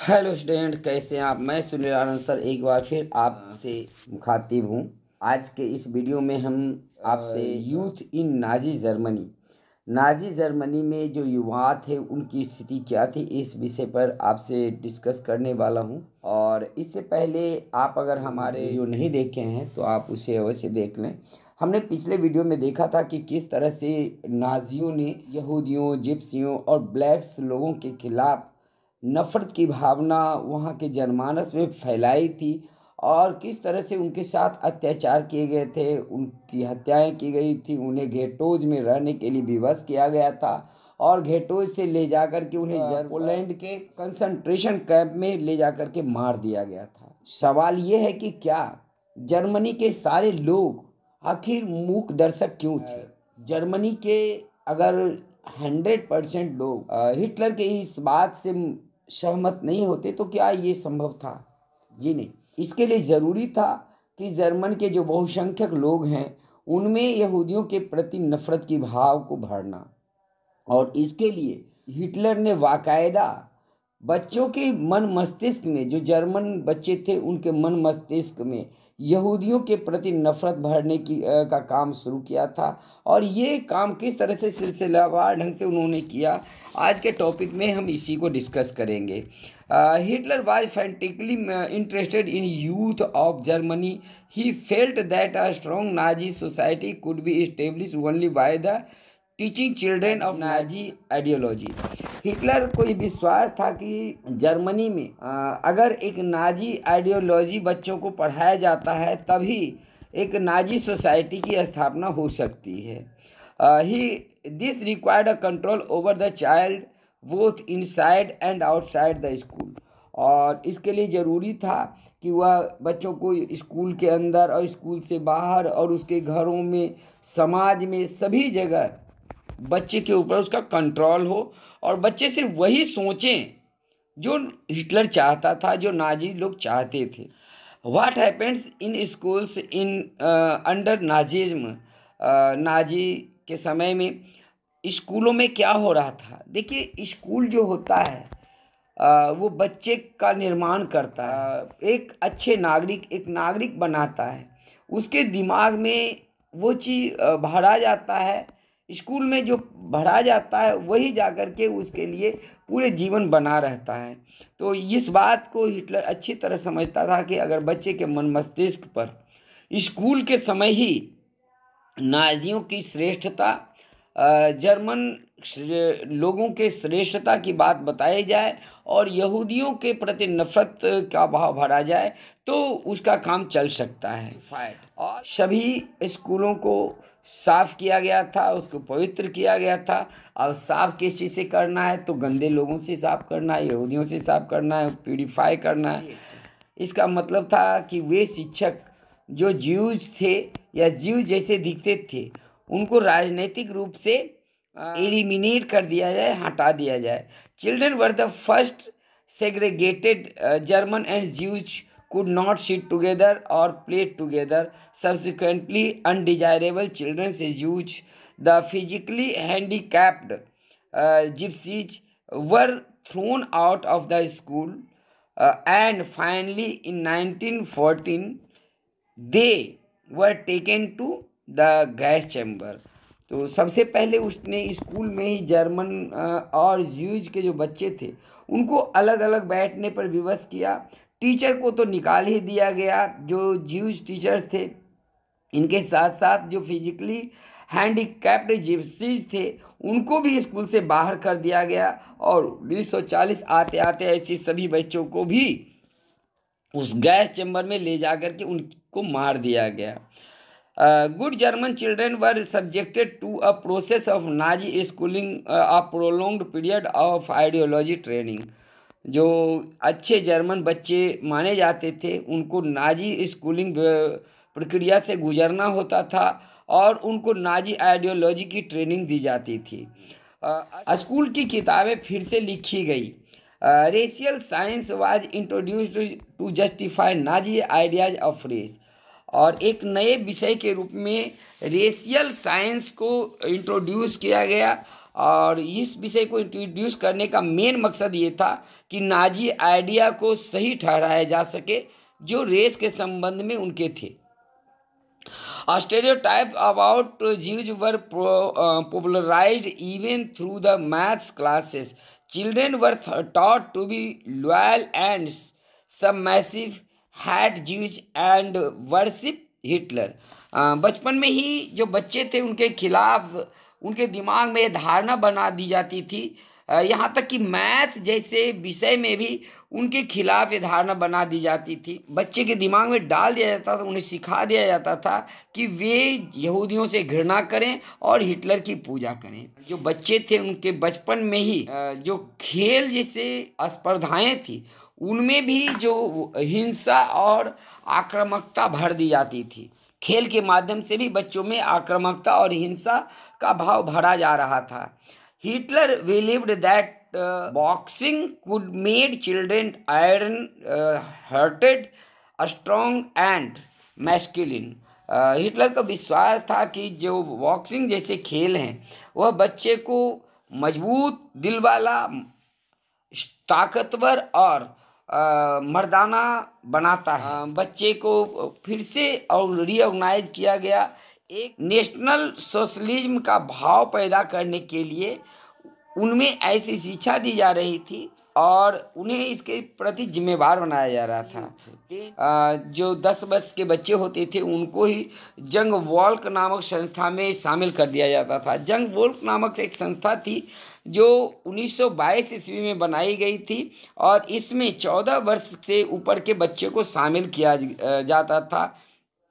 Hello student कैसे हैं आप? मैं सुनील आनंद सर एक बार फिर आपसे मुखातिब हूँ। आज के इस वीडियो में हम आपसे youth in Nazi Germany. Nazi Germany में जो युवा थे उनकी स्थिति क्या थी इस विषय पर आपसे डिस्कस करने वाला हूँ। और इससे पहले आप अगर हमारे वीडियो नहीं देखे हैं तो आप उसे अवश्य देख लें। हमने पिछले वीडियो में देखा था कि किस तरह से नाजियों ने यहूदियों जिप्सियों और ब्लैक्स लोगों के खिलाफ नफ़रत की भावना वहाँ के जनमानस में फैलाई थी और किस तरह से उनके साथ अत्याचार किए गए थे उनकी हत्याएँ की गई थी उन्हें घेटोज में रहने के लिए विवश किया गया था और घेटोज से ले जाकर के उन्हें पोलैंड के कंसंट्रेशन कैंप में ले जाकर के मार दिया गया था। सवाल ये है कि क्या जर्मनी के सारे लोग आखिर मूक दर्शक क्यों थे? जर्मनी के अगर हंड्रेड परसेंट लोग हिटलर के इस बात से सहमत नहीं होते तो क्या ये संभव था? जी नहीं। इसके लिए ज़रूरी था कि जर्मन के जो बहुसंख्यक लोग हैं, उनमें यहूदियों के प्रति नफरत की भाव को भरना और इसके लिए हिटलर ने बाकायदा बच्चों के मन मस्तिष्क में जो जर्मन बच्चे थे उनके मन मस्तिष्क में यहूदियों के प्रति नफरत भरने की आ, का काम शुरू किया था। और ये काम किस तरह से सिलसिलावार ढंग से उन्होंने किया आज के टॉपिक में हम इसी को डिस्कस करेंगे। Hitler was fanatically interested in youth of Germany he felt that a strong Nazi society could be establish only by the teaching children of Nazi ideology Hitler को ये विश्वास था कि जर्मनी में अगर एक नाजी आइडियोलॉजी बच्चों को पढ़ाया जाता है तभी एक नाजी सोसाइटी की स्थापना हो सकती है। He this required a control over the child both inside and outside the school और इसके लिए ज़रूरी था कि वह बच्चों को स्कूल के अंदर और स्कूल से बाहर और उसके घरों में समाज में सभी जगह बच्चे के ऊपर उसका कंट्रोल हो और बच्चे सिर्फ़ वही सोचें जो हिटलर चाहता था जो नाजी लोग चाहते थे। What happens in schools in under Nazism Nazi के समय में स्कूलों में क्या हो रहा था? देखिए स्कूल जो होता है आ, वो बच्चे का निर्माण करता है। एक अच्छे नागरिक एक नागरिक बनाता है। उसके दिमाग में वो चीज़ भरा जाता है स्कूल में जो भरा जाता है, वही जा कर के उसके लिए पूरे जीवन बना रहता है। तो इस बात को हिटलर अच्छी तरह समझता था कि अगर बच्चे के मन मस्तिष्क पर स्कूल के समय ही नाजियों की श्रेष्ठता जर्मन लोगों के श्रेष्ठता की बात बताई जाए और यहूदियों के प्रति नफरत का भाव भरा जाए तो उसका काम चल सकता है। और सभी स्कूलों को साफ़ किया गया था उसको पवित्र किया गया था। अब साफ़ किस चीज़ से करना है? तो गंदे लोगों से साफ़ करना है यहूदियों से साफ़ करना है प्यूरिफाई करना है। इसका मतलब था कि वे शिक्षक जो ज्यूज थे या ज्यूज जैसे दिखते थे उनको राजनीतिक रूप से Uh, एलिमिनेट कर दिया जाए, हटा दिया जाए। Children were the first segregated German and Jews could not sit together और played together subsequently undesirable children से Jews the physically handicapped gypsies were thrown out of the school and finally in 1914 they were taken to the gas chamber तो सबसे पहले उसने school में ही German और use के जो बच्चे थे, उनको अलग अलग बैठने पर विवश किया। टीचर को तो निकाल ही दिया गया, जो जीव्स टीचर्स थे। इनके साथ साथ जो फिजिकली हैंडीकैप्ड जिप्सीज थे, उनको भी स्कूल से बाहर कर दिया गया और 1940 आते आते ऐसे सभी बच्चों को भी उस गैस चैम्बर में ले जा कर के उनको मार दिया गया। Good German children were subjected to a process of Nazi schooling a prolonged period of ideology training जो अच्छे जर्मन बच्चे माने जाते थे, उनको नाजी स्कूलिंग प्रक्रिया से गुजरना होता था और उनको नाजी आइडियोलॉजी की ट्रेनिंग दी जाती थी। स्कूल की किताबें फिर से लिखी गई। Racial science was introduced to justify Nazi ideas of race और एक नए विषय के रूप में रेशियल साइंस को इंट्रोड्यूस किया गया और इस विषय को इंट्रोड्यूस करने का मेन मकसद ये था कि नाजी आइडिया को सही ठहराया जा सके, जो रेस के संबंध में उनके थे। Stereotype about Jews were popularise even through the maths classes children were taught to be loyal and submissive hate Jews and worship Hitler. बचपन में ही जो बच्चे थे उनके खिलाफ, उनके दिमाग में धारणा बना दी जाती थी। यहाँ तक कि मैथ जैसे विषय में भी उनके खिलाफ ये धारणा बना दी जाती थी। बच्चे के दिमाग में डाल दिया जाता था, उन्हें सिखा दिया जाता था कि वे यहूदियों से घृणा करें और हिटलर की पूजा करें। जो बच्चे थे उनके बचपन में ही जो खेल जैसे स्पर्धाएँ थी उनमें भी जो हिंसा और आक्रामकता भर दी जाती थी खेल के माध्यम से भी बच्चों में आक्रामकता और हिंसा का भाव भरा जा रहा था Hitler believed that boxing boxing made children iron hearted uh, and masculine. Hitler का विश्वास था कि जो बॉक्सिंग जैसे खेल हैं वह बच्चे को मज़बूत दिल वाला ताकतवर और मर्दाना बनाता है। बच्चे को फिर से और रिओगनाइज किया गया। एक नेशनल सोशलिज्म का भाव पैदा करने के लिए उनमें ऐसी शिक्षा दी जा रही थी और उन्हें इसके प्रति जिम्मेवार बनाया जा रहा था जो दस वर्ष के बच्चे होते थे, उनको ही जंग वॉल्क नामक संस्था में शामिल कर दिया जाता था। जंग वॉल्क नामक एक संस्था थी जो 1922 ईस्वी में बनाई गई थी और इसमें 14 वर्ष से ऊपर के बच्चे को शामिल किया जाता था।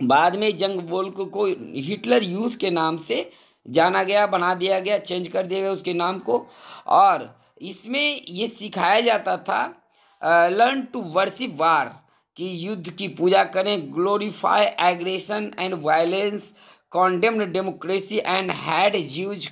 बाद में जंग वोल्क को हिटलर यूथ के नाम से जाना गया, बना दिया गया, चेंज कर दिया गया उसके नाम को और इसमें ये सिखाया जाता था लर्न टू वर्शिप वार कि युद्ध की पूजा करें glorify aggression and violence condemned democracy and hated Jews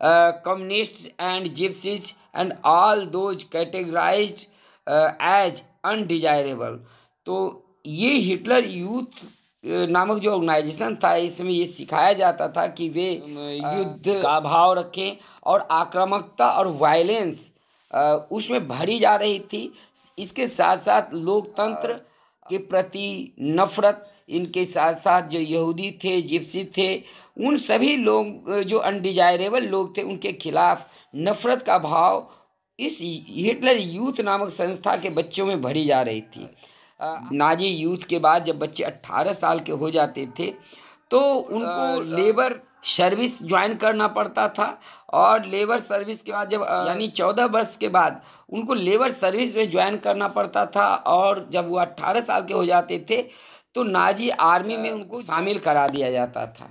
communist and gypsies and all those categorise as undesirable तो ये हिटलर यूथ नामक जो ऑर्गेनाइजेशन था इसमें ये सिखाया जाता था कि वे युद्ध का भाव रखें और आक्रामकता और वायलेंस उसमें भरी जा रही थी। इसके साथ साथ लोकतंत्र के प्रति नफरत इनके साथ साथ जो यहूदी थे जिप्सी थे उन सभी लोग जो अनडिजायरेबल लोग थे उनके खिलाफ नफरत का भाव इस हिटलर यूथ नामक संस्था के बच्चों में भरी जा रही थी। नाजी यूथ के बाद जब बच्चे 18 साल के हो जाते थे तो उनको लेबर सर्विस ज्वाइन करना पड़ता था और लेबर सर्विस के बाद जब यानी चौदह वर्ष के बाद उनको लेबर सर्विस में ज्वाइन करना पड़ता था और जब वो अट्ठारह साल के हो जाते थे तो नाजी आर्मी में उनको शामिल करा दिया जाता था।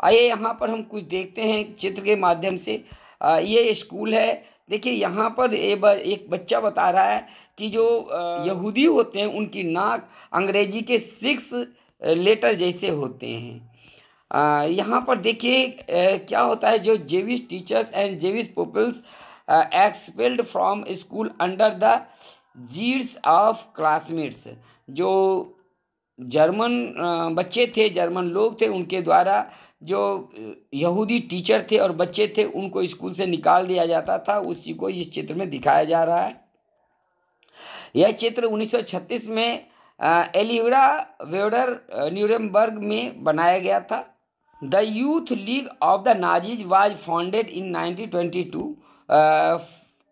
आइए यहाँ पर हम कुछ देखते हैं चित्र के माध्यम से। ये स्कूल है। देखिए, यहाँ पर एक बच्चा बता रहा है कि जो यहूदी होते हैं, उनकी नाक अंग्रेज़ी के सिक्स लेटर जैसे होते हैं। यहाँ पर देखिए क्या होता है, जो Jewish teachers and Jewish peoples expelled from school under the jeers of classmates, जो जर्मन बच्चे थे, जर्मन लोग थे, उनके द्वारा जो यहूदी टीचर थे और बच्चे थे, उनको स्कूल से निकाल दिया जाता था। उसी को इस चित्र में दिखाया जा रहा है। यह चित्र 1936 में एलिवरा वेडर न्यूरमबर्ग में बनाया गया था। The youth league of the Nazis was founded in 1922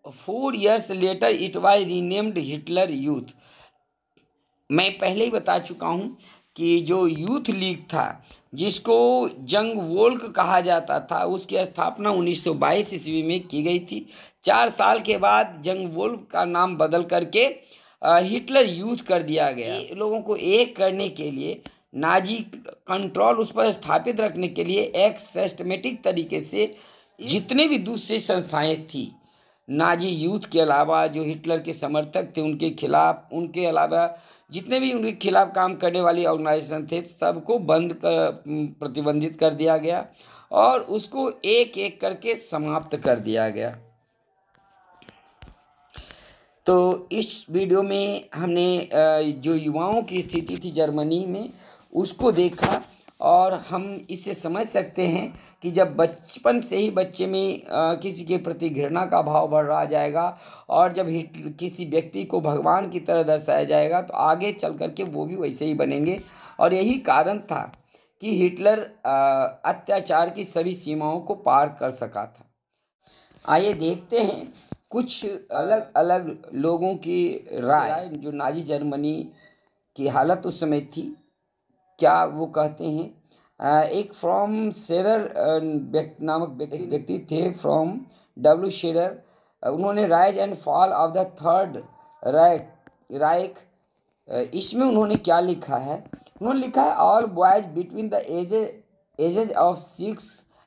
four years later it was renamed Hitler youth. मैं पहले ही बता चुका हूँ कि जो यूथ लीग था जिसको जंग वोल्क कहा जाता था उसकी स्थापना 1922 ईस्वी में की गई थी। चार साल के बाद जंग वोल्क का नाम बदल करके हिटलर यूथ कर दिया गया। लोगों को एक करने के लिए नाजी कंट्रोल उस पर स्थापित रखने के लिए एक सिस्टमेटिक तरीके से जितने भी दूसरी संस्थाएँ थी नाजी यूथ के अलावा जो हिटलर के समर्थक थे, उनके खिलाफ, उनके अलावा जितने भी उनके खिलाफ काम करने वाली ऑर्गेनाइजेशन थे, सबको बंद कर प्रतिबंधित कर दिया गया और उसको एक एक करके समाप्त कर दिया गया। तो इस वीडियो में हमने जो युवाओं की स्थिति थी जर्मनी में, उसको देखा और हम इससे समझ सकते हैं कि जब बचपन से ही बच्चे में किसी के प्रति घृणा का भाव बढ़ रहा जाएगा और जब किसी व्यक्ति को भगवान की तरह दर्शाया जाएगा तो आगे चल कर के वो भी वैसे ही बनेंगे। और यही कारण था कि हिटलर अत्याचार की सभी सीमाओं को पार कर सका था। आइए देखते हैं कुछ अलग अलग लोगों की राय, जो नाजी जर्मनी की हालत उस समय थी। क्या वो कहते हैं? एक फ्रॉम शेरर नामक व्यक्ति थे फ्रॉम डब्ल्यू शेरर उन्होंने rise and fall of the third Reich Reich इसमें उन्होंने क्या लिखा है? उन्होंने लिखा है all boys between the age ages of six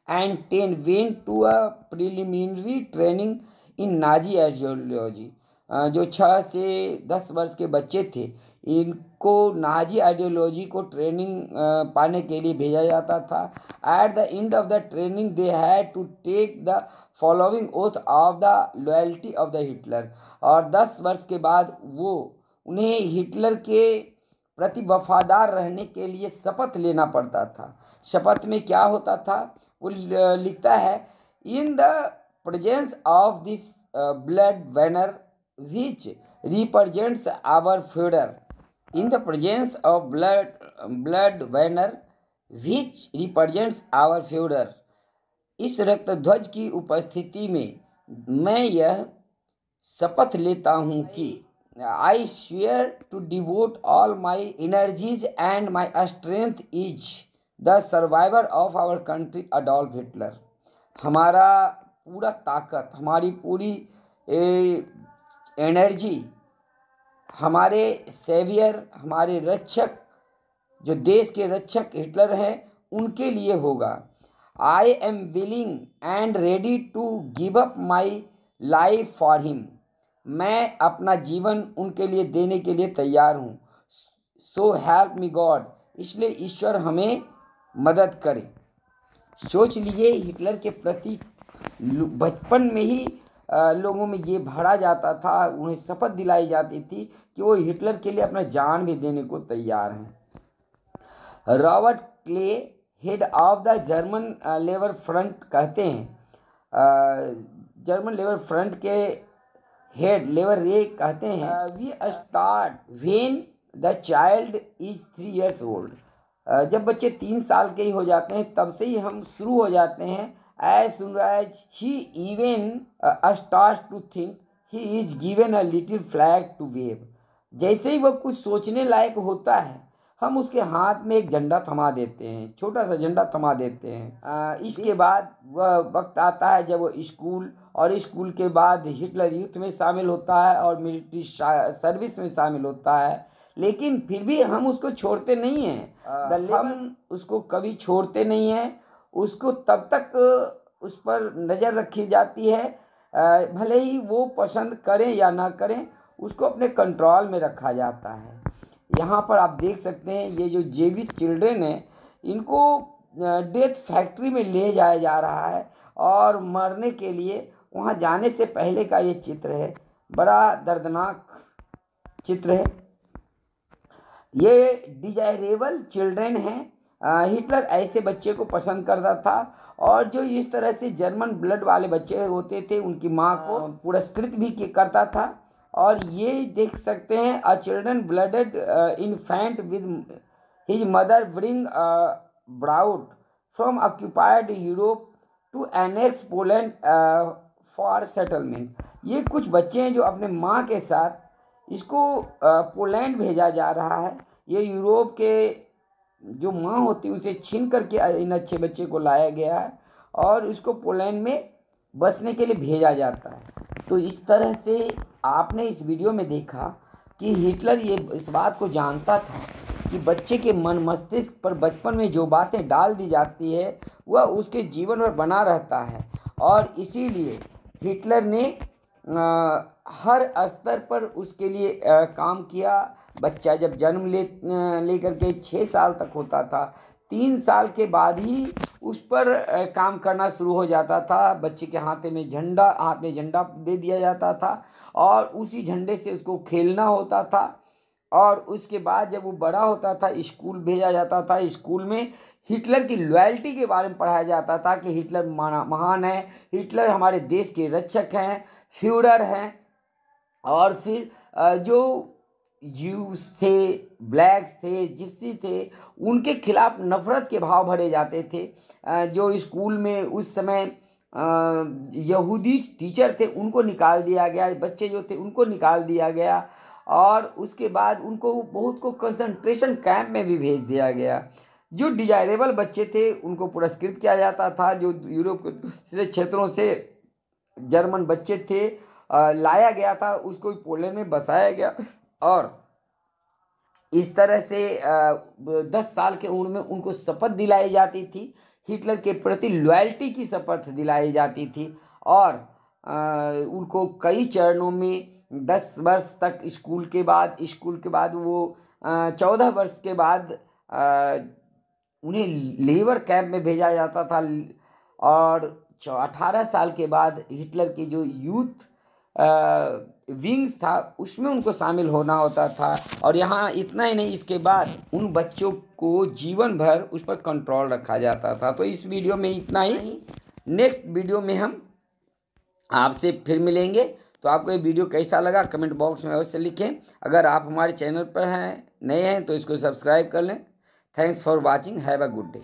and ten went to a preliminary training in Nazi ideology जो छः से दस वर्ष के बच्चे थे, इनको नाजी आइडियोलॉजी को ट्रेनिंग पाने के लिए भेजा जाता था। At the end of the training they had to take the following oath of the loyalty of the Hitler और दस वर्ष के बाद वो उन्हें हिटलर के प्रति वफादार रहने के लिए शपथ लेना पड़ता था। शपथ में क्या होता था? वो लिखता है in the presence of this blood banner which represents our feeder. In the presence of blood blood banner, which represents our feeder. इस रक्त ध्वज की उपस्थिति में मैं यह शपथ लेता हूँ कि I swear to devote all my energies and my strength is the survivor of our country Adolf Hitler हमारा पूरा ताकत, हमारी पूरी एनर्जी, हमारे सेवियर, हमारे रक्षक, जो देश के रक्षक हिटलर हैं, उनके लिए होगा। I am willing and ready to give up my life for him मैं अपना जीवन उनके लिए देने के लिए तैयार हूँ। सो हेल्प मी गॉड इसलिए ईश्वर हमें मदद करे। सोच लिए हिटलर के प्रति बचपन में ही लोगों में ये भरा जाता था उन्हें शपथ दिलाई जाती थी कि वो हिटलर के लिए अपना जान भी देने को तैयार हैं। Robert Ley head of the German Labour Front कहते हैं। जर्मन लेबर फ्रंट के हेड लेबर रे कहते हैं। We start. When the child is three years old. जब बच्चे तीन साल के ही हो जाते हैं तब से ही हम शुरू हो जाते हैं As soon as he even uh, starts to think, he is given a little flag to wave. जैसे ही वह कुछ सोचने लायक होता है हम उसके हाथ में एक झंडा थमा देते हैं छोटा सा झंडा थमा देते हैं। आ, इसके बाद वह वक्त आता है जब वो स्कूल और स्कूल के बाद हिटलर यूथ में शामिल होता है और मिलिट्री सर्विस में शामिल होता है। लेकिन फिर भी हम उसको छोड़ते नहीं हैं। हम उसको कभी छोड़ते नहीं हैं। उसको तब तक उस पर नज़र रखी जाती है। भले ही वो पसंद करें या ना करें, उसको अपने कंट्रोल में रखा जाता है। यहाँ पर आप देख सकते हैं, ये जो जेविस चिल्ड्रेन है, इनको डेथ फैक्ट्री में ले जाया जा रहा है और मरने के लिए वहाँ जाने से पहले का ये चित्र है। बड़ा दर्दनाक चित्र है। ये डिजायरेबल चिल्ड्रेन हैं। हिटलर ऐसे बच्चे को पसंद करता था और जो इस तरह से जर्मन ब्लड वाले बच्चे होते थे उनकी माँ को पुरस्कृत भी करता था। और ये देख सकते हैं a children blooded infant with his mother bring brought from occupied Europe to annex Poland for settlement. ये कुछ बच्चे हैं जो अपने माँ के साथ इसको पोलैंड भेजा जा रहा है। ये यूरोप के जो माँ होती उसे छीन करके इन अच्छे बच्चे को लाया गया है और इसको पोलैंड में बसने के लिए भेजा जाता है। तो इस तरह से आपने इस वीडियो में देखा कि हिटलर ये इस बात को जानता था कि बच्चे के मन मस्तिष्क पर बचपन में जो बातें डाल दी जाती है वह उसके जीवन में बना रहता है और इसीलिए हिटलर ने आ, हर स्तर पर उसके लिए आ, काम किया बच्चा जब जन्म ले लेकर के छः साल तक होता था, तीन साल के बाद ही उस पर काम करना शुरू हो जाता था। बच्चे के हाथ में झंडा, हाथ में झंडा दे दिया जाता था और उसी झंडे से उसको खेलना होता था और उसके बाद जब वो बड़ा होता था, स्कूल भेजा जाता था। स्कूल में हिटलर की लॉयल्टी के बारे में पढ़ाया जाता था कि हिटलर महान है, हिटलर हमारे देश के रक्षक हैं, फ्यूडर हैं और फिर जो जूस थे, ब्लैक्स थे, जिप्सी थे, उनके खिलाफ नफरत के भाव भरे जाते थे। जो स्कूल में उस समय यहूदी टीचर थे, उनको निकाल दिया गया, बच्चे जो थे, उनको निकाल दिया गया और उसके बाद उनको बहुत को कंसंट्रेशन कैंप में भी भेज दिया गया। जो डिजायरेबल बच्चे थे, उनको पुरस्कृत किया जाता था। जो यूरोप के दूसरे क्षेत्रों से जर्मन बच्चे थे लाया गया था, उसको पोलैंड में बसाया गया। और इस तरह से दस साल के उम्र में उनको शपथ दिलाई जाती थी। हिटलर के प्रति लॉयल्टी की शपथ दिलाई जाती थी और उनको कई चरणों में दस वर्ष तक स्कूल के बाद, स्कूल के बाद वो चौदह वर्ष के बाद उन्हें लेबर कैंप में भेजा जाता था। और अठारह साल के बाद हिटलर की जो यूथ विंग्स था उसमें उनको शामिल होना होता था। और यहाँ इतना ही नहीं इसके बाद उन बच्चों को जीवन भर उस पर कंट्रोल रखा जाता था। तो इस वीडियो में इतना ही। नेक्स्ट वीडियो में हम आपसे फिर मिलेंगे। तो आपको ये वीडियो कैसा लगा कमेंट बॉक्स में अवश्य लिखें। अगर आप हमारे चैनल पर हैं नए हैं तो इसको सब्सक्राइब कर लें। Thanks for watching have a good day